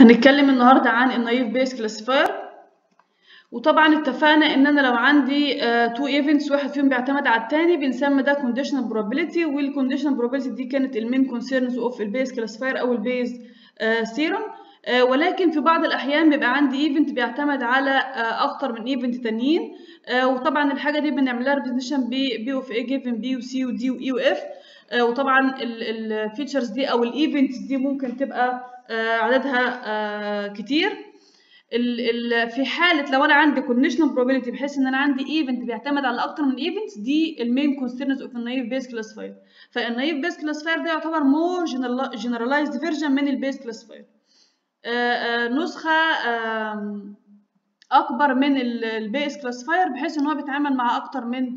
هنتكلم النهارده عن ال Naive Bayes Classifier وطبعا اتفقنا ان أنا لو عندي two events واحد فيهم بيعتمد على التاني بنسمي ده conditional probability وال conditional probability دي كانت ال main concerns of ال Bayes Classifier أو ال Bayes theorem ولكن في بعض الأحيان بيبقى عندي event بيعتمد على أكتر من event تانيين. وطبعا الحاجة دي بنعملها ريبريزنتيشن ب بي اوف اي جيفن بي وسي ودي واي واف وطبعا ال features دي أو ال events دي ممكن تبقى عددها كتير. في حالة لو أنا عندي conditional probability بحيث إن أنا عندي event بيعتمد على أكتر من events دي ال main concerns of ال Naive Bayes Classifier فال Naive Bayes Classifier ده يعتبر more generalized version من ال Bayes Classifier نسخة أكبر من ال Bayes Classifier بحيث إن هو بيتعامل مع أكتر من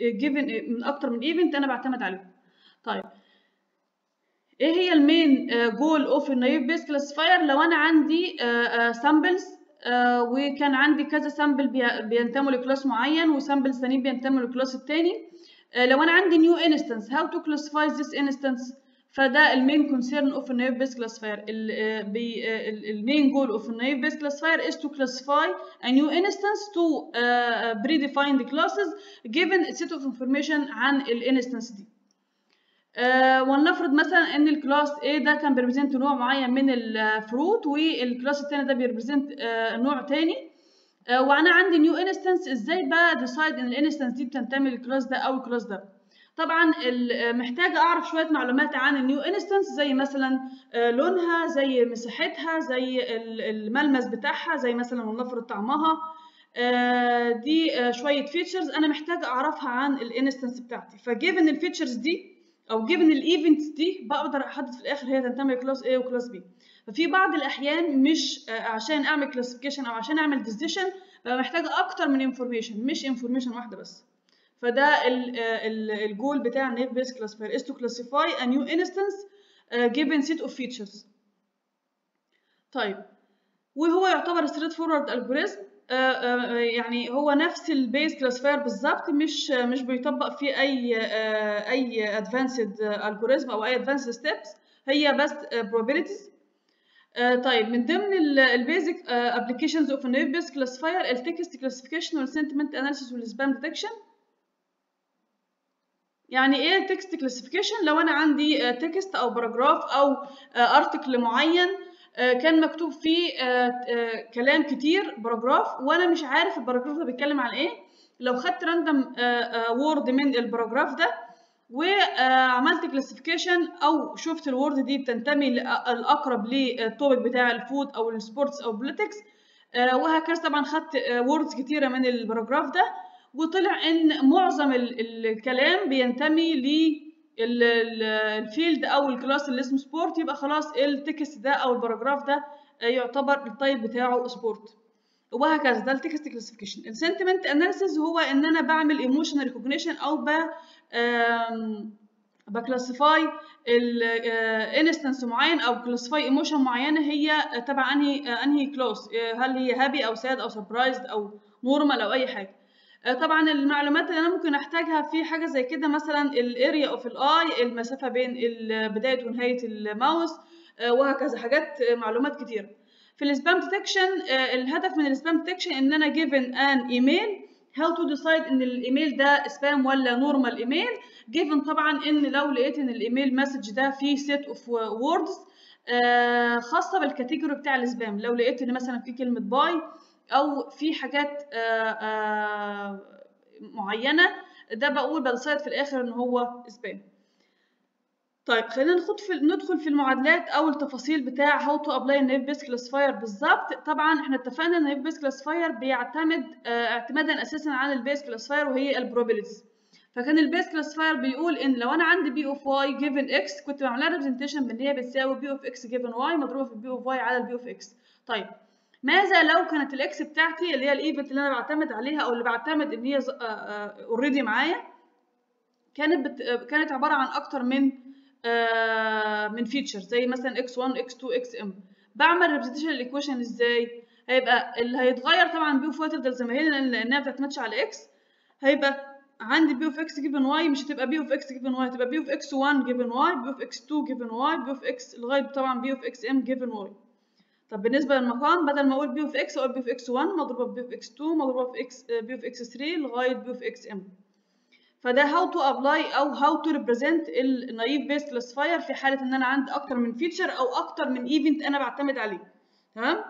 given من أكتر من event أنا بعتمد عليهم طيب. إيه هي ال main goal of ال Naive Bayes Classifier لو أنا عندي samples وكان عندي كذا sample بينتموا ل class معين و samples ثانيين بينتموا لل class الثاني لو أنا عندي new instance how to classify this instance فده ال main concern of ال Naive Bayes Classifier ال main goal of ال Naive Bayes Classifier is to classify a new instance to uh, predefined classes given a set of information عن ال instance دي. آه ولنفرض مثلا إن ال class A ده كان بي represent نوع معين من ال fruit وال class التاني ده بي represent آه نوع تاني. آه وأنا عندي new instance إزاي بقى decide إن ال instance دي بتنتمي لل class ده أو ال class ده؟ طبعا محتاجة أعرف شوية معلومات عن ال new instance زي مثلا لونها زي مساحتها زي الملمس بتاعها زي مثلا ولنفرض طعمها دي شوية features أنا محتاجة أعرفها عن ال instance بتاعتي. ف given ال features دي أو given ال events دي بقدر أحدد في الآخر هي تنتمي ل class A و class B. ففي بعض الأحيان مش عشان أعمل classification أو عشان أعمل decision ببقى محتاجة أكتر من information مش information واحدة بس. فده الجول بتاع ال Naive Bayes Classifier is to classify a new instance uh, given set of features. طيب. وهو يعتبر straightforward algorithm يعني هو نفس ال Bayes Classifier بالظبط مش مش بيطبق فيه أي أي advanced algorithm أو أي advanced steps هي بس probabilities. طيب. من ضمن البيزك ابلكيشنز اوف النيف بيس كلاسيفاير التكست كلاسيفيكيشن والسنتمنت اناليسيس والسبام ديتكشن يعني إيه ال text classification لو أنا عندي text أو paragraph أو article معين كان مكتوب فيه كلام كتير paragraph وأنا مش عارف ال paragraph ده بيتكلم عن إيه لو خدت random word من ال paragraph ده وعملت classification أو شفت ال word دي بتنتمي الأقرب لل topic بتاع ال food أو ال sports أو politics وهكذا طبعا خدت words كتيرة من ال paragraph ده وطلع إن معظم الكلام بينتمي ل ال field أو ال class اللي اسمه sport يبقى خلاص ال text ده أو ال paragraph ده يعتبر ال type بتاعه sport. وهكذا ده ال text classification. ال sentiment analysis هو إن أنا بعمل emotional recognition أو ب ب classify ال instance معين أو classify emotion معينة هي تبع انهي أنهي class هل هي happy أو sad أو surprised أو normal أو أي حاجة. طبعا المعلومات اللي أنا ممكن أحتاجها في حاجة زي كده مثلا ال area of ال eye المسافة بين بداية ونهاية ال mouth وهكذا حاجات معلومات كتيره في ال spam detection الهدف من ال spam detection إن أنا given an email how to decide إن الايميل ده spam ولا normal email given طبعا إن لو لقيت إن ال email message ده فيه set of words خاصة بال category بتاع ال spam لو لقيت إن مثلا في كلمة buy أو في حاجات آآ آآ معينة ده بقول ب decide في الآخر إن هو spam طيب خلينا نخد في ندخل في المعادلات أو التفاصيل بتاع how to apply ال Naive Bayes Classifier بالظبط. طبعا إحنا اتفقنا إن ال Naive Bayes Classifier بيعتمد اعتمادا أساسا على ال Bayes Classifier وهي ال probabilities فكان ال Bayes Classifier بيقول إن لو أنا عندي P of y given x كنت بعملها representation بإن هي بتساوي P of x given y مضروبة في ال P of y على البي اوف إكس طيب ماذا لو كانت ال x بتاعتي اللي هي ال event اللي أنا بعتمد عليها أو اللي بعتمد إن هي already معايا كانت بت... كانت عبارة عن أكتر من آه من feature زي مثلا x1 x2 xm بعمل representation ال equation إزاي؟ هيبقى اللي هيتغير طبعا P of y تفضل زي ما هي لأنها ما بتعتمدش على x هيبقى عندي P of x given y مش هتبقى P of x given y هتبقى P of x 1 given y P of x 2 given y P of x لغاية طبعا P of x m given y طب بالنسبة للمقام بدل ما أقول P of x أقول P of x 1 مضروبه P of x 2 مضروبه في x P of x 3 لغاية P of x m فده how to apply أو how to represent ال Naive Bayes Classifier في حالة إن أنا عندي أكتر من feature أو أكتر من event أنا بعتمد عليه. تمام؟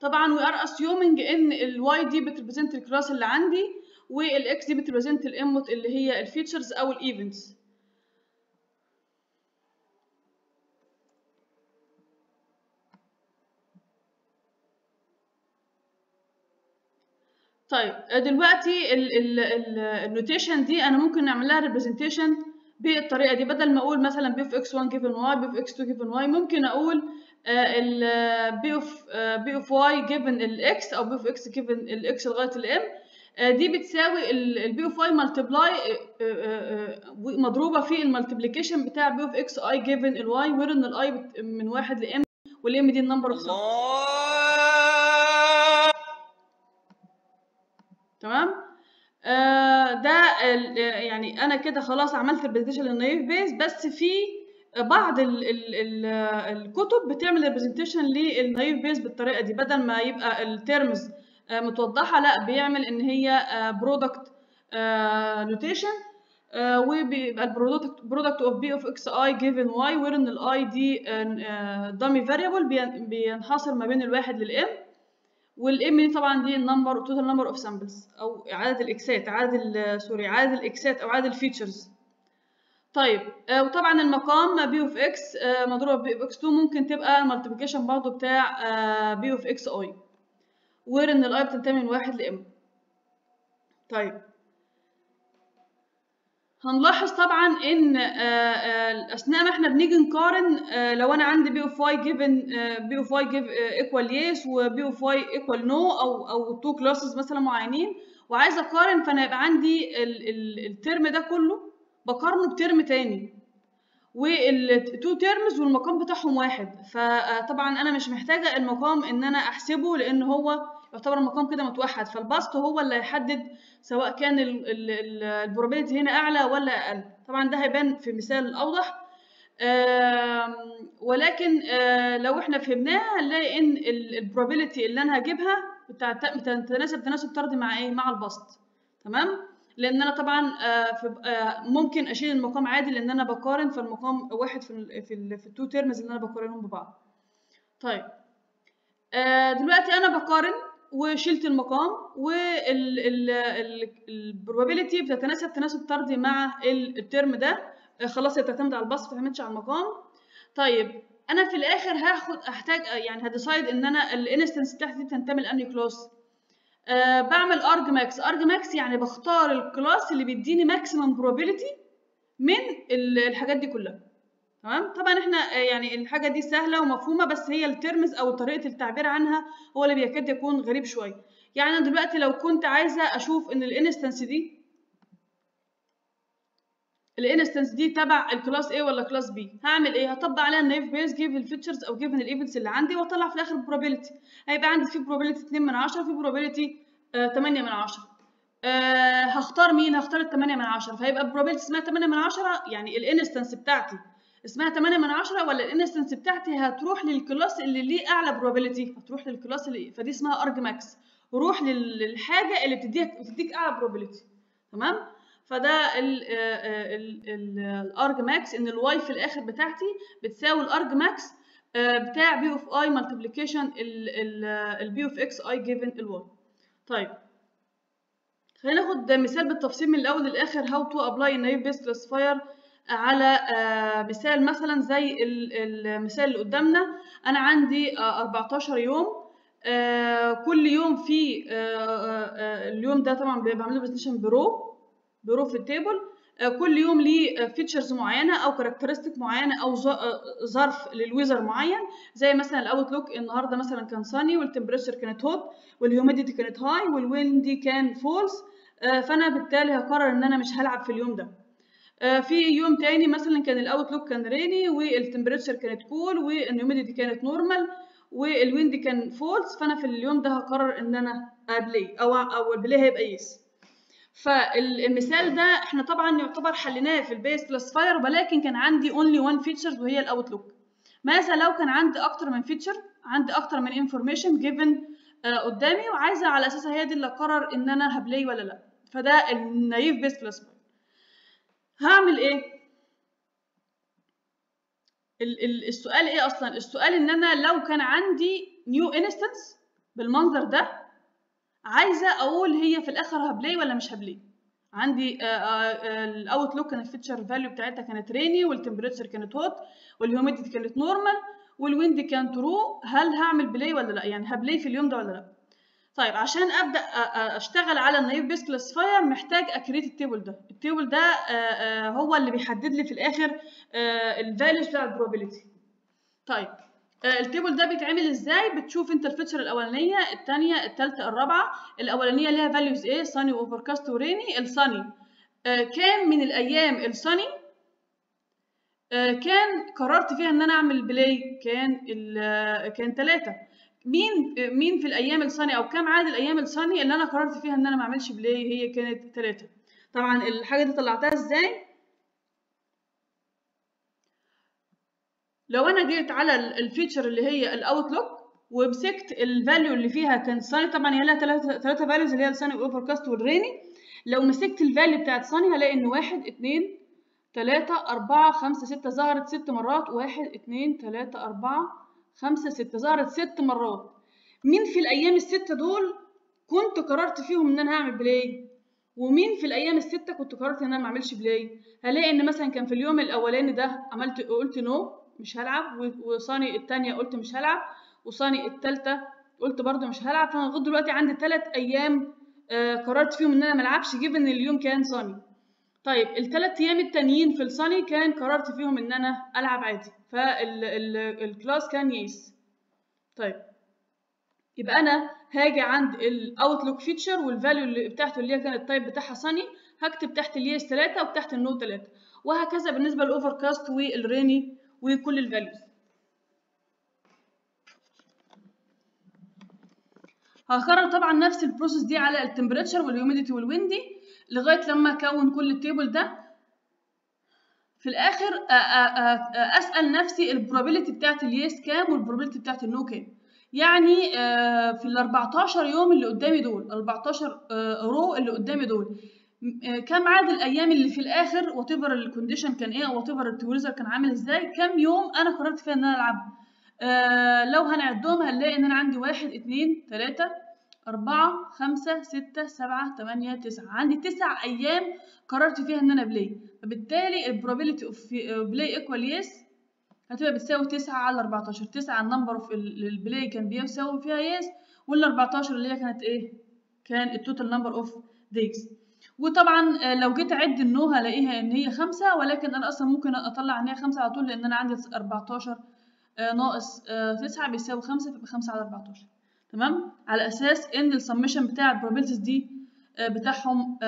طبعا we are assuming إن ال y دي بت represent ال class اللي عندي وال x دي بت represent ال input اللي هي ال features أو ال events طيب دلوقتي ال notation دي أنا ممكن نعمل لها representation بالطريقة دي. بدل ما أقول مثلا P of x 1 given y P of x 2 given y ممكن أقول ال P of P of y given ال x أو P of x given ال x لغاية ال m دي بتساوي ال P of y multiply مضروبة في ال multiplication بتاع P of x i given ال y where إن ال i من واحد ل m وال m دي ال number of تمام؟ آه ده يعني أنا كده خلاص عملت ال presentation لل Naive Bayes بس في بعض ال ال ال الكتب بتعمل ال presentation لل Naive Bayes بالطريقة دي بدل ما يبقى ال terms آه متوضحة لا بيعمل إن هي product notation وبيبقى ال product product of P of x i given y where إن ال i دي dummy variable بينحصر ما بين الواحد لل m وال m دي طبعا دي ال number total number of samples أو عدد ال x ات عدد sorry عدد ال x ات أو عدد ال features. طيب آه وطبعا المقام P of x آه مضروبة P of x 2 ممكن تبقى ال multiplication برضه بتاع آه P of x i where إن ال i بتنتمي من واحد ل m. طيب. هنلاحظ طبعا إن أثناء ما إحنا بنيجي نقارن لو أنا عندي P of y given P of y equal yes و P of y equal no أو أو two classes مثلا معينين وعايزه أقارن فأنا يبقى عندي ال ال ال term ده كله بقارنه ب term تاني وال two terms والمقام بتاعهم واحد. فطبعا أنا مش محتاجة المقام إن أنا أحسبه لأن هو يعتبر المقام كده متوحد فالبسط هو اللي هيحدد سواء كان ال probability هنا أعلى ولا أقل. طبعا ده هيبان في مثال أوضح. ولكن لو إحنا فهمناها هنلاقي إن ال probability اللي أنا هجيبها بتتناسب تناسب طردي مع إيه؟ مع البسط. تمام؟ لأن أنا طبعا ممكن أشيل المقام عادي لأن أنا بقارن فالمقام واحد في ال في, في ال two terms اللي أنا بقارنهم ببعض. طيب. دلوقتي أنا بقارن وشلت المقام وال probability بتتناسب تناسب طردي مع ال term ده. خلاص هي بتعتمد على البسط ما على المقام. طيب أنا في الآخر هاخد احتاج يعني ه decide إن أنا ال instance بتاعتي دي بتنتمي لأنهي class؟ أه بعمل arg max arg max يعني بختار ال class اللي بيديني maximum probability من الحاجات دي كلها. تمام؟ طبعا إحنا يعني الحاجة دي سهلة ومفهومة بس هي ال terms أو طريقة التعبير عنها هو اللي بيكاد يكون غريب شوية. يعني أنا دلوقتي لو كنت عايزة أشوف إن ال instance دي ال instance دي تبع ال class A ولا class B هعمل إيه؟ هطبق عليها ال Naive Bayes given ال features أو given ال events اللي عندي وأطلع في الآخر probability. هيبقى عندي في probability 2 من 10 في probability آه 8 من 10 آه هختار مين؟ هختار ال 8 من 10 فهيبقى probability اسمها 8 من 10 يعني ال instance بتاعتي. اسمها 8 من 10 ولا ال instance بتاعتي هتروح لل class اللي ليه أعلى probability. هتروح لل class اللي فدي اسمها arg max روح للحاجة اللي بتديك بتديك أعلى probability. تمام؟ فده ال arg max إن ال y في الآخر بتاعتي بتساوي ال arg max بتاع P of y multiplication ال P of x i given ال y طيب. خلينا ناخد مثال بالتفصيل من الأول للآخر how to apply ال Naive Bayes classifier على مثال مثلا زي المثال اللي قدامنا. أنا عندي 14 يوم كل يوم في اليوم ده طبعا بعمل له presentation برو برو في ال table. كل يوم ليه features معينة أو characteristic معينة أو ظرف لل weather معين. زي مثلا ال outlook النهارده مثلا كان sunny وال temperature كانت hot وال humidity كانت high وال windy كان false فأنا بالتالي هقرر إن أنا مش هلعب في اليوم ده. في يوم تاني مثلا كان ال outlook كان rainy وال temperature كانت cool وال humidity كانت normal وال wind كان false فأنا في اليوم ده هقرر إن أنا أ play أو أو ال play هيبقى yes فالمثال ده إحنا طبعا يعتبر حليناه في ال Bayes classifier ولكن كان عندي only one features وهي ال outlook ماذا لو كان عندي أكتر من feature عندي أكتر من information given قدامي وعايزة على أساسها هي دي اللي أقرر إن أنا ه play ولا لأ. فده ال Naive Bayes classifier هعمل إيه؟ ال ال السؤال إيه أصلا؟ السؤال إن أنا لو كان عندي new instance بالمنظر ده عايزة أقول هي في الآخر ه play ولا مش ه play عندي ال outlook كان ال feature value بتاعتها كانت rainy وال temperature كانت hot وال humidity كانت normal وال wind كان true هل هعمل play ولا لأ؟ يعني ه play في اليوم ده ولا لأ؟ طيب عشان أبدأ أشتغل على ال Naive Bayes classifier محتاج أ create ال table ده. ال table ده هو اللي بيحدد لي في الآخر ال values بتاع ال probability طيب ال table ده بيتعمل إزاي؟ بتشوف انت ال feature الأولانية الثانية الثالثه الرابعة. الأولانية ليها values إيه sunny overcast و rainy ال sunny كان من الأيام ال sunny كان قررت فيها إن أنا أعمل play كان كان ثلاثة مين مين في الأيام ال sunny أو كام عدد الأيام ال sunny اللي أنا قررت فيها إن أنا ما أعملش play هي كانت ثلاثة طبعا الحاجة دي طلعتها إزاي؟ لو أنا جيت على ال feature اللي هي ال outlook ومسكت ال value اللي فيها كان sunny طبعا هي لها ثلاثة values اللي هي ال sunny وال overcast وال rainy لو مسكت ال value بتاعت sunny هلاقي إن واحد اتنين تلاتة أربعة خمسة ستة ظهرت ست مرات واحد اتنين تلاتة أربعة خمسة ستة ظهرت ست مرات. مين في الأيام الستة دول كنت قررت فيهم إن أنا هعمل play؟ ومين في الأيام الستة كنت قررت إن أنا معملش play؟ هلاقي إن مثلا كان في اليوم الأولاني ده عملت قلت no مش هلعب. و sunny التانية قلت مش هلعب. و sunny التالتة قلت برضو مش هلعب. فأنا لغاية دلوقتي عندي تلات أيام آه قررت فيهم إن أنا ملعبش given اليوم كان sunny. طيب الثلاث أيام التانيين في ال sunny كان قررت فيهم إن أنا ألعب عادي. فال class كان yes طيب. يبقى أنا هاجي عند ال outlook feature وال value اللي بتاعته اللي هي كانت ال type بتاعها sunny هكتب تحت ال yes 3 وتحت ال no 3 وهكذا بالنسبة لل overcast وال rainy وكل ال values هكرر طبعا نفس ال process دي على ال temperature وال humidity وال windy لغاية لما أكون كل ال table ده في الآخر أسأل نفسي ال probability بتاعت ال yes كام وال probability بتاعت ال no كام. يعني في ال 14 يوم اللي قدامي دول 14 row اللي قدامي دول كم عدد الأيام اللي في الآخر whatever ال condition كان إيه whatever ال weather كان عامل إزاي كم يوم أنا قررت فيها إن أنا العب آه لو هنعدهم هنلاقي إن أنا عندي واحد اتنين تلاتة. أربعة خمسة ستة سبعة تمانية تسعة. عندي تسع أيام قررت فيها إن أنا play. فبالتالي ال probability of play equal yes هتبقى بتساوي تسعة على أربعتاشر. تسعة ال number of ال play كان بيساوي فيها yes وال 14 اللي هي كانت إيه؟ كان ال total number of days وطبعا لو جيت أعد ال no هلاقيها إن هي خمسة ولكن أنا أصلا ممكن أطلع إن هي خمسة على طول لأن أنا عندي 14 ناقص تسعة بيساوي خمسة فيبقى خمسة على 14 تمام؟ على أساس إن السمشن بتاع ال probabilities دي بتاعهم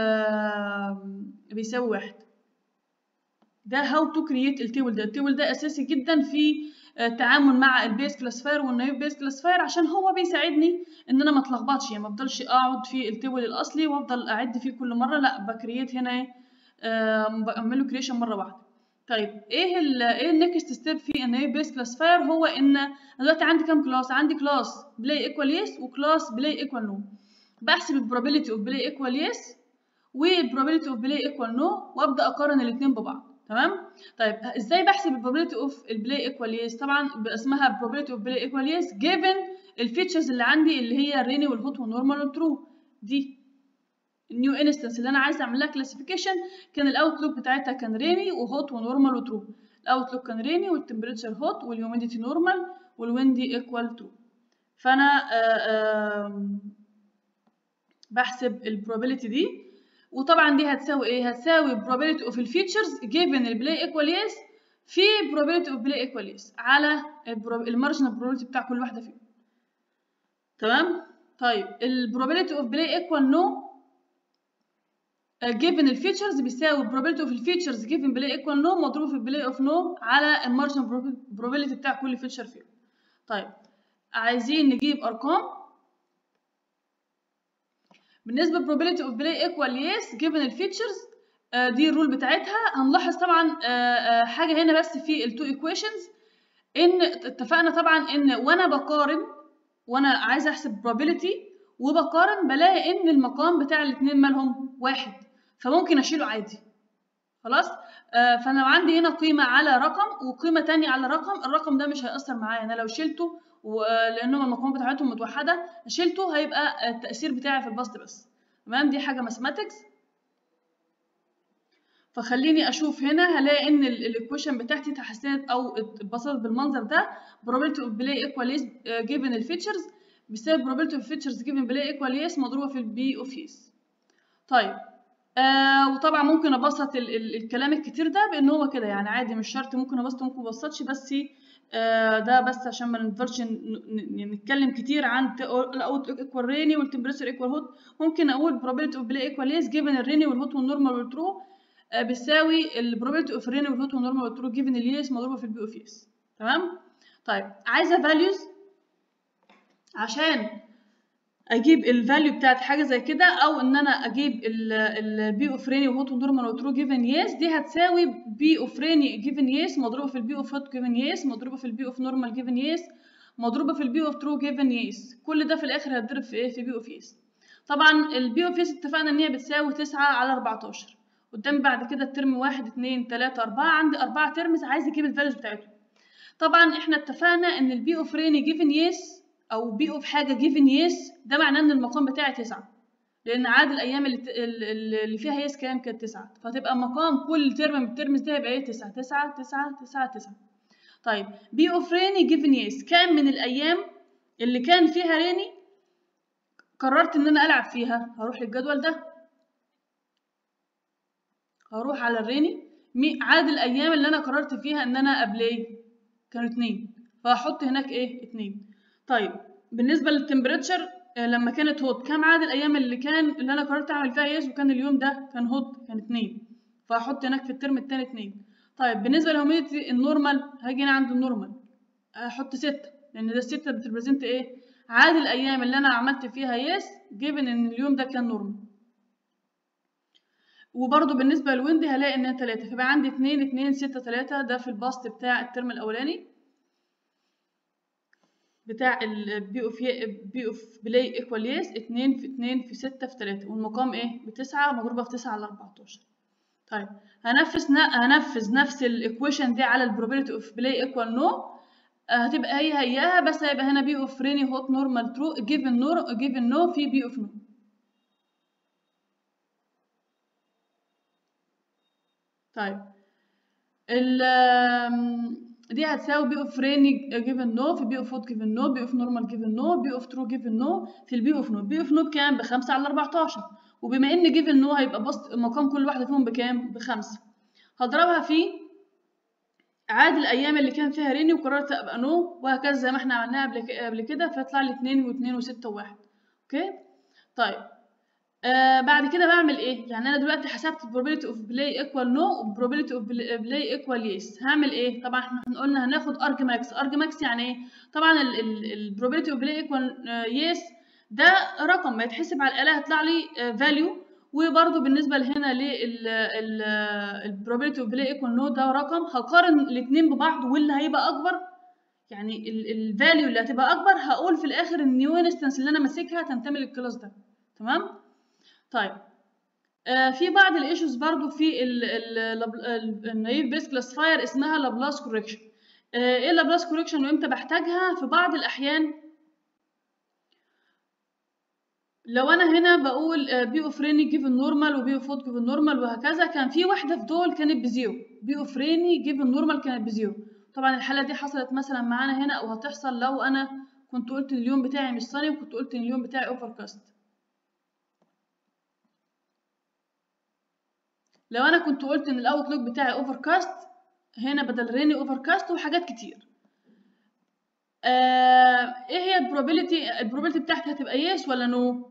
بيساوي واحد. ده how to create ال table ده. ال table ده أساسي جدا في التعامل مع ال Bayes classifier وال Naive Bayes classifier عشان هو بيساعدني إن أنا ما أتلخبطش. يعني ما أفضلش أقعد في ال table الأصلي وأفضل أعد فيه كل مرة. لا ب create هنا بعمله creation مرة واحدة. طيب إيه ال إيه ال next step في ال Naive Bayes classifier هو إن دلوقتي عندي كام class عندي class play equal yes و class play equal no بحسب ال probability of play equal yes وال probability of play equal no وأبدأ أقارن الاثنين ببعض. تمام؟ طيب إزاي بحسب ال probability of ال play equal yes طبعا اسمها probability of play equal yes given ال features اللي عندي اللي هي الريني والهوت والنورمال والترو دي النيو انستنس اللي أنا عايزة اعمل لها classification كان ال outlook بتاعتها كان ريني وهوت ونورمال وترو الاوتلوك كان rainy وال temperature hot وال humidity normal وال windy equal true فأنا آآ آآ بحسب ال probability دي. وطبعا دي هتساوي إيه؟ هتساوي probability of ال features given ال play equal yes في probability of play equal yes على ال marginal probability بتاع كل واحدة فيهم. تمام؟ طيب probability of play equal no given ال features بيساوي probability of ال features given play equal no مضروب في play of no على ال marginal probability بتاع كل feature فيهم. طيب عايزين نجيب أرقام؟ بالنسبة probability of play equal yes given ال features دي ال rule بتاعتها. هنلاحظ طبعا آه، حاجة هنا بس في ال two equations. إن اتفقنا طبعا إن وأنا بقارن وأنا عايزه أحسب probability وبقارن بلاقي إن المقام بتاع الاثنين مالهم واحد. فممكن أشيله عادي. خلاص؟ آه فأنا لو عندي هنا قيمة على رقم وقيمة تانية على رقم. الرقم ده مش هيأثر معايا. أنا لو شلته لانهم المقامات بتاعتهم متوحدة شلته هيبقى التأثير بتاعي في البسط بس. تمام؟ دي حاجة mathematics فخليني أشوف هنا هلاقي إن ال equation بتاعتي اتحسنت أو اتبسطت بالمنظر ده. probability of play equal uh, given ال features بيساوي probability of features given play equal مضروبة في ال P of yes طيب. آه وطبعا ممكن أبسط ال ال الكلام الكتير ده بان هو كده يعني عادي مش شرط ممكن أبسط ممكن مبسطش بس آه ده بس عشان ما نفضلش نتكلم كتير عن ال out equal rainy وال temperature equal hot ممكن أقول probability of play equal yes given الريني والهوت والنورمال والترو بتساوي البروبابيلتي اوف رين والهوت والنورمال والترو جيفن اليس مضروبة في ال P of yes تمام؟ طيب عايزة values عشان أجيب ال value بتاعت حاجة زي كده أو إن أنا أجيب البي اوف ريني وهوت ونورمال وترو جيفن يس دي هتساوي P of rainy given yes مضروبة في ال P of hot given yes مضروبة في ال P of normal given yes مضروبة في ال P of true given yes كل ده في الآخر هتضرب في إيه؟ في P of yes طبعا ال P of yes اتفقنا إن هي بتساوي 9 على 14 قدامي بعد كده ال term واحد اتنين تلاتة أربعة عندي أربعة terms عايز أجيب ال values بتاعتهم طبعا إحنا اتفقنا إن ال P of rainy given yes أو P of حاجة given yes ده معناه إن المقام بتاعي تسعة. لأن عدد الأيام اللي, اللي فيها yes كام؟ كانت تسعة. فتبقى مقام كل term من ال terms ده يبقى إيه؟ تسعة. تسعة تسعة تسعة تسعة. طيب P of rainy given yes كام من الأيام اللي كان فيها rainy قررت إن أنا ألعب فيها. هروح للجدول ده. هروح على ال rainy عدد الأيام اللي أنا قررت فيها إن أنا أ play كانوا اتنين. فهحط هناك إيه؟ اتنين. طيب بالنسبة لل temperature لما كانت hot كام عدد الأيام اللي كان اللي أنا قررت أعمل فيها yes وكان اليوم ده كان hot كان اتنين. فهحط هناك في ال term التاني اتنين. طيب بالنسبة لل humidity ال normal هاجي هنا عند ال normal أحط ستة لأن ده الستة بت represent إيه؟ عدد الأيام اللي أنا عملت فيها yes given إن اليوم ده كان normal وبرضه بالنسبة لل wind هلاقي إنها تلاتة. فيبقى عندي اتنين اتنين ستة تلاتة. ده في البسط بتاع ال term الأولاني. بتاع ال P of P of play equal yes اتنين في اتنين في ستة في تلاتة. والمقام إيه؟ بتسعة مضروبة في تسعة على أربعتاشر. طيب هنفذ هنفذ نفس ال equation دي على ال probability of play equal no هتبقى هي هياها بس هيبقى هنا P of rainy hot normal true given no given no في P of no طيب ال دي هتساوي P of rainy given no في P of hot given no P of normal given no P of true given no في ال P of no. P of no بكام؟ بخمسة على 14 وبما إن given no هيبقى بسط مقام كل واحدة فيهم بكام؟ بخمسة. هضربها في عدد الأيام اللي كان فيها rainy وقررت أبقى no وهكذا زي ما إحنا عملناها قبل كده فيطلع لي 2 و2 و6 و1 okay؟ طيب. آه بعد كده بعمل إيه؟ يعني أنا دلوقتي حسبت probability of play equal no و probability of play equal yes. هعمل إيه؟ طبعا إحنا قلنا هناخد argmax. argmax يعني إيه؟ طبعا ال probability of play equal yes ده رقم. ما يتحسب على الآلة هيطلع لي value. وبرده بالنسبة لهنا لل probability of play equal no ده رقم. هقارن الاثنين ببعض واللي هيبقى أكبر. يعني ال value اللي هتبقى أكبر هقول في الآخر ال new instance اللي أنا ماسكها تنتمي لل class ده. تمام؟ طيب. آه في بعض ال issues برضو في ال Naive Bayes classifier اسمها Laplace correction آه إيه Laplace correction وإمتى بحتاجها؟ في بعض الأحيان لو أنا هنا بقول P of rainy given normal و P of hot given normal وهكذا كان في واحدة في دول كانت ب zero. P of rainy given normal كانت ب zero. طبعا الحالة دي حصلت مثلا معانا هنا أو هتحصل لو أنا كنت قلت اليوم بتاعي مش sunny وكنت قلت اليوم بتاعي overcast لو أنا كنت قلت إن ال outlook بتاعي overcast هنا بدل rainy overcast وحاجات كتير. آه إيه هي ال probability ال probability بتاعتي هتبقى yes ولا no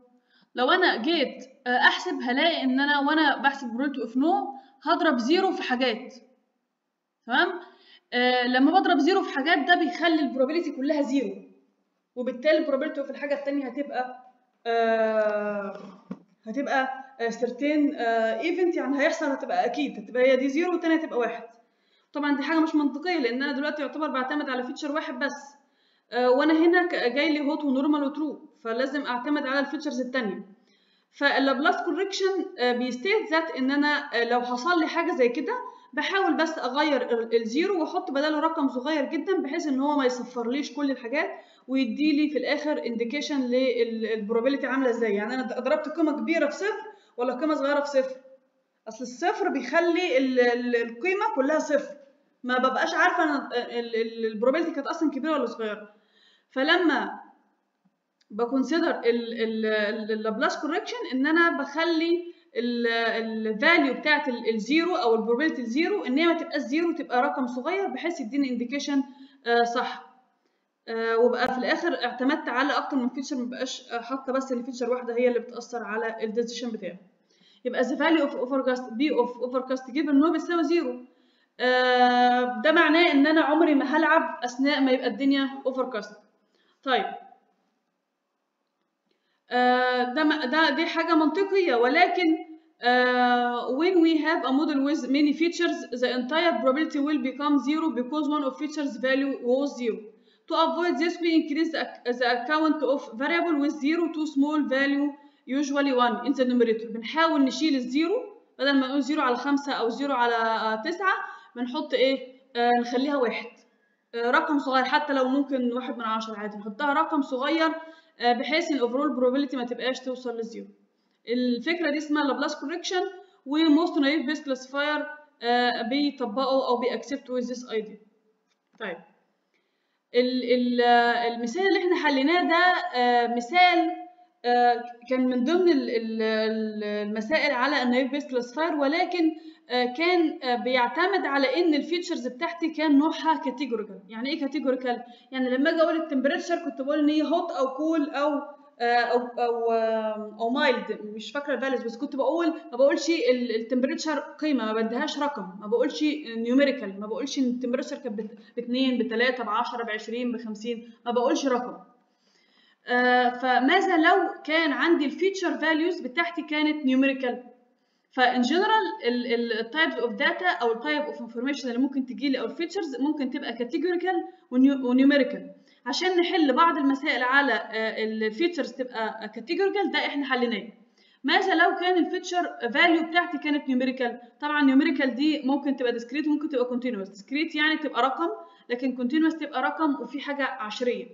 لو أنا جيت آه أحسب هلاقي إن أنا وأنا بحسب probability of no هضرب zero في حاجات. تمام؟ آه لما بضرب zero في حاجات ده بيخلي ال probability كلها zero وبالتالي ال probability في الحاجة الثانية هتبقى آه هتبقى certain event يعني هيحصل هتبقى أكيد هتبقى هي دي zero والتانية هتبقى واحد. طبعا دي حاجة مش منطقية لأن أنا دلوقتي يعتبر بعتمد على feature واحد بس. آه، وأنا هنا جاي لي hot و normal و true فلازم أعتمد على ال features التانية. فال Laplace correction بي state that إن أنا آه، لو حصل لي حاجة زي كده بحاول بس أغير ال- ال zero وأحط بداله رقم صغير جدا بحيث إن هو ما يصفرليش كل الحاجات ويدي لي في الآخر indication لل probability عاملة إزاي. يعني أنا ضربت قيمة كبيرة في صفر ولا قيمة صغيرة في صفر. أصل الصفر بيخلي ال- ال- القيمة كلها صفر. ما ببقاش عارفة أنا ال probability كانت أصلا كبيرة ولا صغيرة. فلما ب consider ال Laplace correction إن أنا بخلي ال value بتاعت ال- ال zero أو ال probability ال zero إن هي ما تبقاش zero تبقى رقم صغير بحيث يديني indication صح. آه، وبقى في الآخر اعتمدت على أكتر من feature ما بقاش آه، حاطة بس إن feature واحدة هي اللي بتأثر على ال decision بتاعي. يبقى the value of overcast P of overcast given no بتساوي zero آه، ده معناه إن أنا عمري ما هلعب أثناء ما يبقى الدنيا overcast. طيب. آه، ده ده دي حاجة منطقية ولكن آه، when we have a model with many features the entire probability will become zero because one of features value was zero. To avoid this we increase the, ac- the account of variable with zero to small value usually one in the numerator. بنحاول نشيل ال zero بدل ما نقول zero على خمسة أو zero على آه، تسعة بنحط إيه؟ آه نخليها واحد. آه رقم صغير حتى لو ممكن واحد من عشرة عادي. نحطها رقم صغير آه بحيث إن ال overall probability ما تبقاش توصل لل zero الفكرة دي اسمها Laplace correction و most Naive Bayes classifier بيطبقوا أو بي accept وا with this idea. طيب. ال- ال- المثال اللي إحنا حليناه ده آه، مثال آه، كان من ضمن ال- ال- ال- المسائل على ال Naive Bayes classifier ولكن آه، كان بيعتمد على إن ال features بتاعتي كان نوعها categorical يعني إيه categorical يعني لما أجي أقول ال temperature كنت بقول إن هي hot أو cool أو آه، أو أو آه، أو mild مش فاكرة ال values بس كنت بقول ما بقولش ال temperature قيمة ما بديهاش رقم ما بقولش numerical ما بقولش إن ال temperature كانت ب 2 ب 3 ب 10 ب 20 ب 50 ما بقولش رقم. آه، فماذا لو كان عندي ال feature values بتاعتي كانت numerical ف in general ال types of data أو ال type of information اللي ممكن تجي لي أو ال features ممكن تبقى categorical و numerical عشان نحل بعض المسائل على ال features تبقى categorical ده إحنا حليناه. ماذا لو كان ال feature value بتاعتي كانت numerical طبعا numerical دي ممكن تبقى discrete وممكن تبقى continuous discrete يعني تبقى رقم لكن continuous تبقى رقم وفي حاجة عشرية.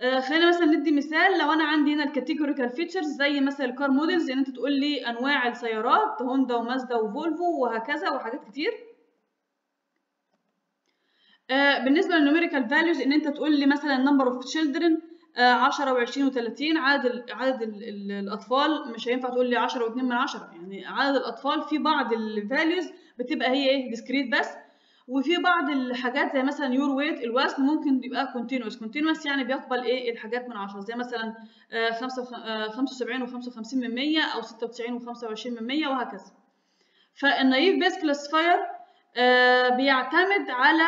آه، خلينا مثلا ندي مثال. لو أنا عندي هنا ال categorical features زي مثلا ال car models ان أنت تقول لي أنواع السيارات هوندا ومازدا وفولفو وهكذا وحاجات كتير. آه، بالنسبة لل numerical values إن أنت تقول لي مثلا number of children 10 و20 و30 عدد عدد ال ال الأطفال مش هينفع تقول لي 10 و2 من 10 يعني عدد الأطفال في بعض ال values بتبقى هي إيه discrete بس. وفي بعض الحاجات زي مثلا your weight الوزن ممكن يبقى continuous continuous يعني بيقبل إيه الحاجات من 10 زي مثلا آه، خمسة وخ- آه، 75 و55 من 100 أو 96 و25 من 100 وهكذا. فال Naive Bayes classifier بيعتمد على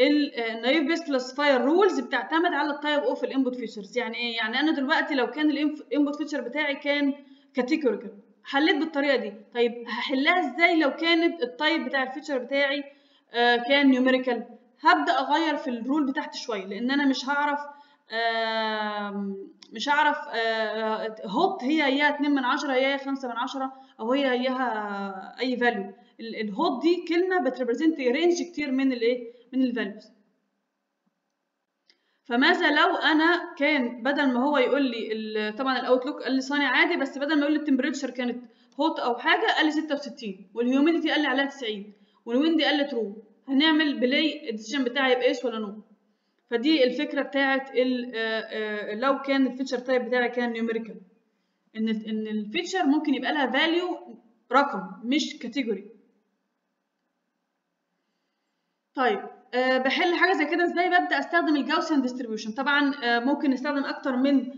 ال Naive Bayes classifier rules بتعتمد على ال type of ال input features يعني إيه؟ يعني أنا دلوقتي لو كان ال input feature بتاعي كان categorical حليت بالطريقة دي. طيب هحلها إزاي لو كانت ال type بتاع ال feature بتاعي آه، كان numerical هبدأ أغير في ال rule بتاعتي شوية لأن أنا مش هعرف مش هعرف hot هي هي 2 من 10 هي هي 5 من 10 أو هي هيها أي value ال hot دي كلمة بت represent range كتير من الايه من ال values فماذا لو أنا كان بدل ما هو يقول لي طبعا ال outlook قال لي sunny عادي بس بدل ما يقول لي ال temperature كانت hot أو حاجة قال لي 66 وال humidity قال لي عليها 90 وال windy قال لي true هنعمل play ال decision بتاعي يبقى yes ولا no فدي الفكرة بتاعت ال- آه، آه، لو كان ال feature type بتاعي كان numerical إن إن ال feature ممكن يبقى لها value رقم مش category طيب أه بحل حاجة زي كده إزاي؟ ببدأ أستخدم ال Gaussian distribution. طبعا أه ممكن نستخدم أكتر من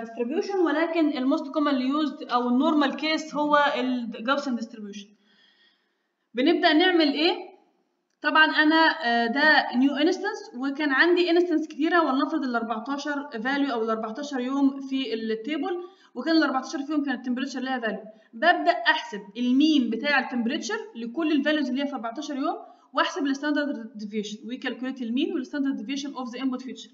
distribution ولكن ال most commonly used أو ال normal case هو ال Gaussian distribution. بنبدأ نعمل إيه؟ طبعا أنا ده new instance وكان عندي instance كتيرة ولنفرض ال 14 value أو ال 14 يوم في ال table وكان ال 14 فيهم كان ال temperature ليها value ببدأ أحسب ال mean بتاع ال temperature لكل ال values اللي هي في 14 يوم واحسب الستاندرد ديفيشن ويكالكوليت المين والستاندرد ديفيشن اوف ذا انبوت فيتشر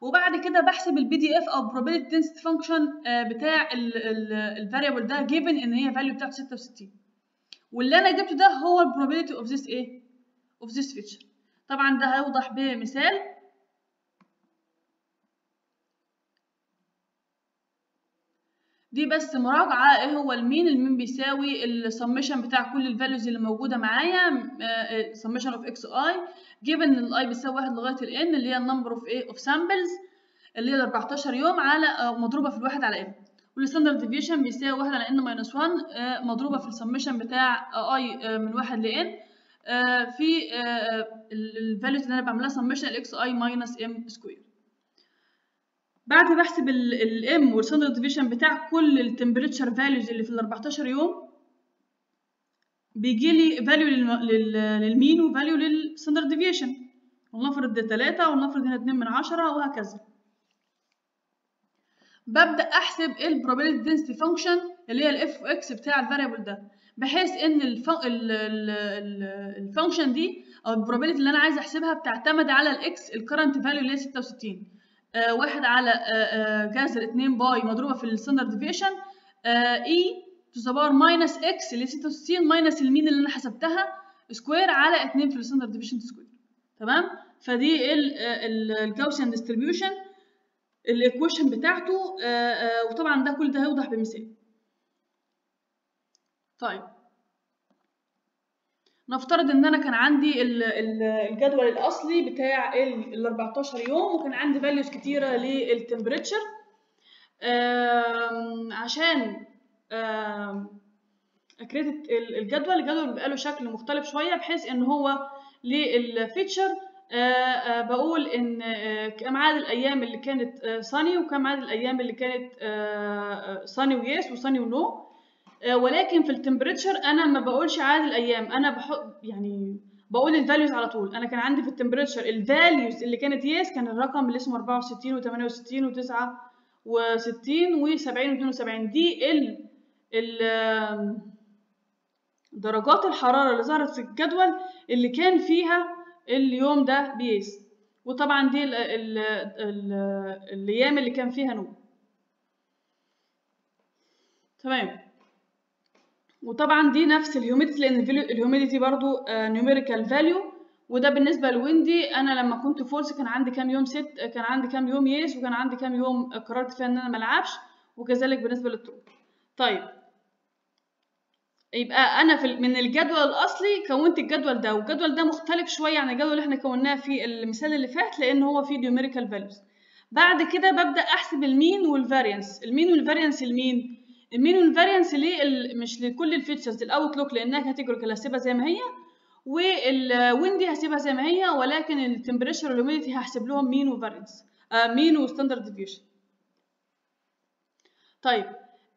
وبعد كده بحسب ال PDF أو probability density function بتاع ال variable ده given إن هي value بتاعته 66 واللي أنا جبته ده هو probability of this إيه؟ of this feature طبعا ده هيوضح بمثال دي بس مراجعة إيه هو ال mean ال mean بيساوي السمشن بتاع كل ال values اللي موجودة معايا سمشن اوف إكس اي جيفن إن ال i بيساوي واحد لغاية ال n اللي هي ال number of إيه of samples اللي هي ال 14 يوم على مضروبة في الواحد على n وال standard deviation بيساوي واحد على n minus 1 مضروبة في السمشن بتاع i من واحد لأن في ال values اللي أنا بعملها summation ال x i minus m square بعد ما بحسب ال m وال standard deviation بتاع كل ال temperature values اللي في ال 14 يوم بيجي لي value لل mean و value لل standard deviation ولنفرض ده 3 ولنفرض هنا 2 من 10 وهكذا. ببدأ أحسب ال probability density function اللي هي ال f x بتاع ال variable ده بحيث إن ال function دي أو ال probability اللي أنا عايزه أحسبها بتعتمد على ال x ال current value اللي هي 66 آه واحد على آه جذر 2 pi مضروبة في ال standard deviation. e to the power minus x اللي 66 minus ال mean اللي أنا حسبتها square على 2 في ال standard deviation square تمام؟ فدي ال Gaussian distribution ال equation بتاعته. آه وطبعا ده كل ده هيوضح بمثال. طيب. نفترض إن أنا كان عندي الجدول الأصلي بتاع ال 14 يوم وكان عندي values كتيرة لل temperature عشان ا create الجدول الجدول بيبقى له شكل مختلف شوية بحيث إن هو لل feature بقول إن كم عدد الأيام اللي كانت sunny وكم عدد الأيام اللي كانت sunny و yes و sunny و no. ولكن في ال temperature أنا ما بقولش عدد الأيام. أنا بحط يعني بقول ال values على طول. أنا كان عندي في ال temperature ال values اللي كانت yes كان الرقم اللي اسمه 64 و68 و69 و70 و72 دي ال ال درجات الحرارة اللي ظهرت في الجدول اللي كان فيها اليوم ده ب yes. وطبعا دي ال ال ال الأيام اللي كان فيها no تمام. وطبعا دي نفس ال humidity لأن ال humidity برضو numerical value وده بالنسبة ل windy. أنا لما كنت false كان عندي كام يوم ست كان عندي كام يوم yes وكان عندي كام يوم قررت فيها إن أنا ما ألعبش. وكذلك بالنسبة لل true طيب. يبقى أنا في من الجدول الأصلي كونت الجدول ده. والجدول ده مختلف شوية عن الجدول اللي إحنا كوناه في المثال اللي فات لأن هو فيه numerical values بعد كده ببدأ أحسب المين والفاريانس المين والفاريانس المين المين والفاريانس ليه مش لكل ال features ال outlook لأنها categorical هسيبها زي ما هي وال windy هسيبها زي ما هي ولكن ال temperature وال humidity هحسب لهم mean و variance آه mean و standard deviation طيب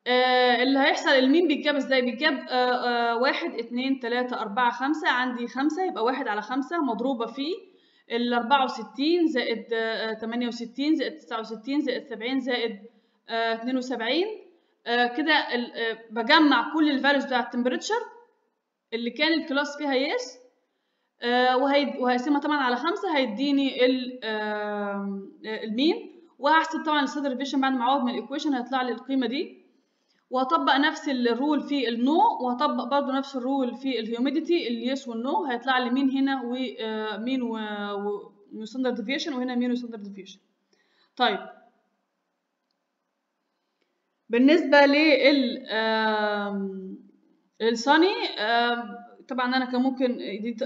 آه اللي هيحصل ال mean بيتجاب إزاي؟ بيتجاب آه آه واحد اتنين تلاتة أربعة خمسة عندي خمسة يبقى واحد على خمسة مضروبة في ال 64 زائد تمانية وستين زائد تسعة وستين زائد سبعين زائد اتنين وسبعين. كده بجمع كل ال values بتاع ال temperature اللي كان ال class فيها yes وهقسمها طبعا على خمسة هيديني ال mean وهحسب طبعا ال standard deviation بعد ما أعوض من ال equation هيطلع لي القيمة دي. وهطبق نفس ال rule في ال no وهطبق برضو نفس الرول في الهيوميديتي اليس والنو هيطلع لي mean هنا و mean و standard deviation وهنا mean و standard deviation طيب. بالنسبة لل ال sunny طبعا أنا كان ممكن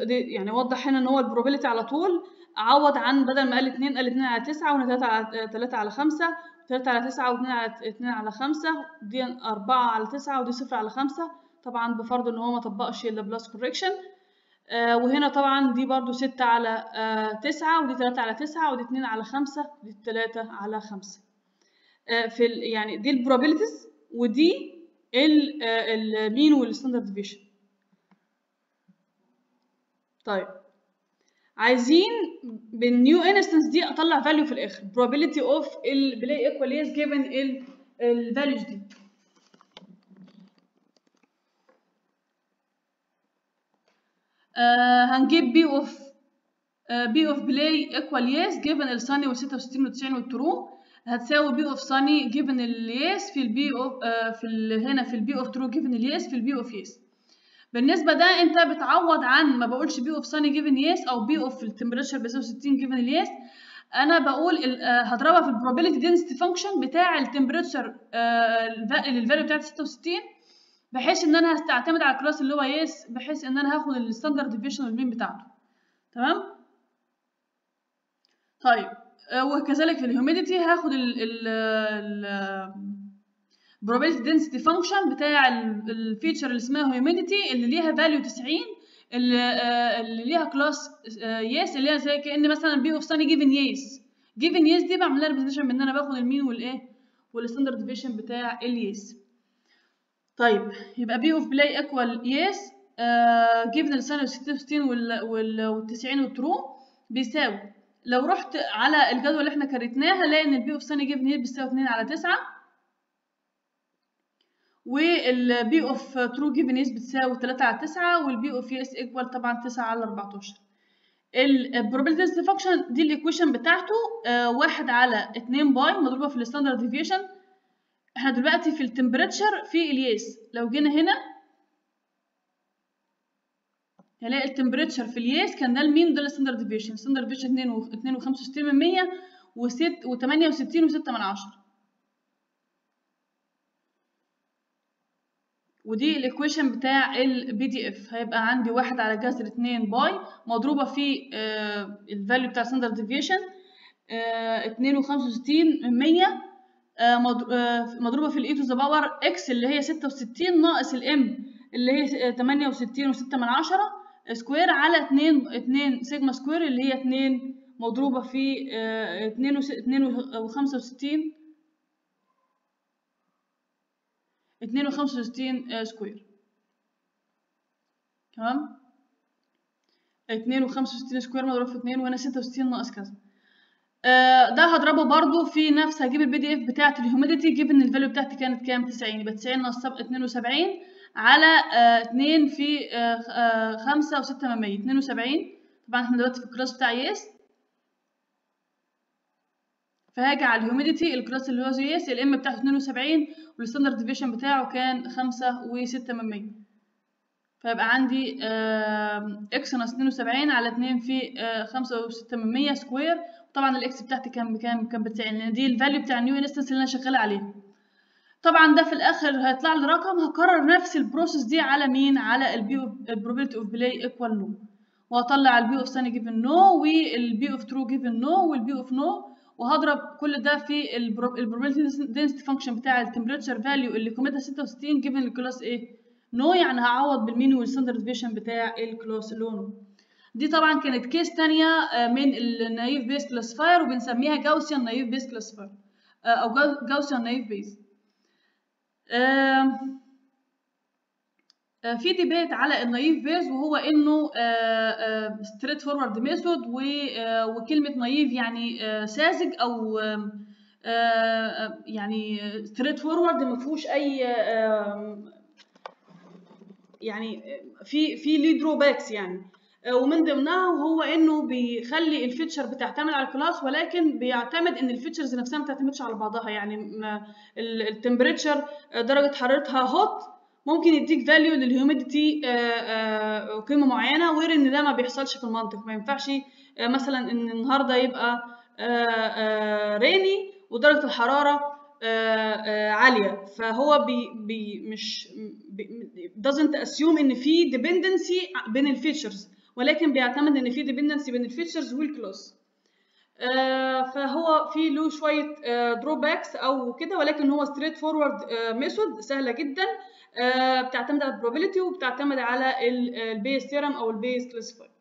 دي, يعني اوضح هنا إن هو ال probability على طول أعوض عن بدل ما قال 2 قال 2 على 9 وهنا 3 على 3 على 5 3 على 9 و2 على 2 على 5 دي 4 على 9 ودي 0 على 5 طبعا بفرض إن هو ما طبقش ال Laplace correction آه وهنا طبعا دي برضو 6 على آه 9 ودي 3 على 9 ودي 2 على 5 ودي 3 على 5 آه في ال يعني دي ال probabilities ودي ال mean وال standard deviation طيب. عايزين بال new instance دي أطلع value في الآخر. probability of ال play equal yes given ال values دي. آه هنجيب P of P of play equal yes given ال sunny وال 66 و 90 وال true. هتساوي P of sunny given ال yes في ال P of في ال هنا في ال P of true given ال yes في ال P of yes بالنسبة ده انت بتعوض عن ما بقولش P of sunny given yes أو P of ال temperature بيساوي 60 given ال yes أنا بقول هضربها في ال probability density function بتاع ال temperature ال value بتاعت 66 بحيث إن أنا هستعتمد على ال class اللي هو yes بحيث إن أنا هاخد ال standard deviation وال mean بتاعته. تمام؟ طيب. وكذلك في ال humidity هاخد ال ال probability density function بتاع ال feature اللي اسمها humidity اللي ليها value 90 اللي, اللي ليها class yes اللي هي زي كأن مثلا P of sunny given yes. Given yes دي بعمل لها representation بإن أنا باخد ال mean والايه وال standard deviation بتاع ال yes طيب يبقى P of play equal yes given ال sunny 66 وال 90 وال true بيساوي. لو رحت على الجدول اللي إحنا كريتناه هلاقي إن ال P of sunny given yes بيساوي 2 على 9 وال P of true given yes بتساوي 3 على 9 وال P of yes equal طبعا 9 على 14 ال probability density function دي ال equation بتاعته آه واحد على 2 pi مضروبة في ال standard deviation إحنا دلوقتي في ال temperature في ال yes لو جينا هنا هلاقي ال temperature في ال yes كان ده ال mean وده ال standard deviation ال standard deviation 2 و65 من 100 و6 و68 و6 من 10 ودي ال equation بتاع ال PDF هيبقى عندي واحد على جذر 2 pi مضروبة في آه ال value بتاع ال standard deviation آه 2 و65 من 100 آه مضروبة في ال E to the power X اللي هي 66 ناقص ال M اللي هي 68 و6 من 10 square على 2 2 sigma square اللي هي 2 مضروبة في 2 2 و65 2 و65 square تمام؟ 2 و65 square مضروب في 2 وهنا 66 ناقص كذا. ده هضربه برضو في نفس هجيب ال PDF بتاعت ال humidity جيب إن ال value بتاعتي كانت كام؟ 90 يبقى 90 ناقص 72 على 2 في 5 و6 من 100 72 طبعا إحنا دلوقتي في ال class بتاع yes. فهاجي على ال humidity ال class اللي هو yes ال M بتاعته 72 وال standard deviation بتاعه كان 5 و6 من 100 فيبقى عندي X ناقص 72 على 2 في 5 و6 من 100 square طبعا ال X بتاعتي كان بكام؟ كان ب 90 لأن دي ال value بتاع ال new instance اللي أنا شغاله عليه. طبعا ده في الآخر هيطلع لي رقم هكرر نفس ال process دي على مين؟ على ال P ال probability of play equal no وهطلع ال P of sunny given no وال P of true given no وال P of no وهضرب كل ده في ال probability density function بتاع ال temperature value اللي قيمتها 66 given ال class إيه no يعني هعوض بال mean وال standard deviation بتاع ال class اللي هو دي طبعا كانت case تانية من ال Naive Bayes classifier وبنسميها Gaussian Naive Bayes classifier أو Gaussian Naive Bayes في debate على ال Naive Bayes وهو إنه straightforward method وكلمة naive يعني ساذج أو يعني straightforward ما فيهوش أي يعني في في ليه drawbacks يعني. ومن ضمنها هو إنه بيخلي ال feature بتعتمد على ال class ولكن بيعتمد إن ال features نفسها ما بتعتمدش على بعضها. يعني ال temperature درجة حرارتها hot ممكن يديك value لل humidity قيمة معينة غير إن ده ما بيحصلش في المنطق. ما ينفعش مثلا إن النهارده يبقى rainy ودرجة الحرارة عالية. فهو بي بي مش بي doesn't assume إن في dependency بين ال features. ولكن بيعتمد إن في dependency بين ال features وال class فهو في له شوية drawbacks أو كده ولكن هو straightforward method سهلة جدا. بتعتمد على ال probability وبتعتمد على ال Bayes theorem أو ال Bayes classifier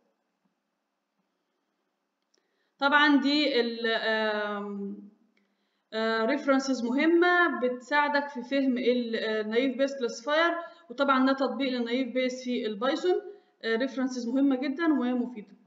طبعا دي references مهمة بتساعدك في فهم ال Naive Bayes classifier وطبعا ده تطبيق لل Naive Bayes في ال Python references مهمة جدا ومفيدة.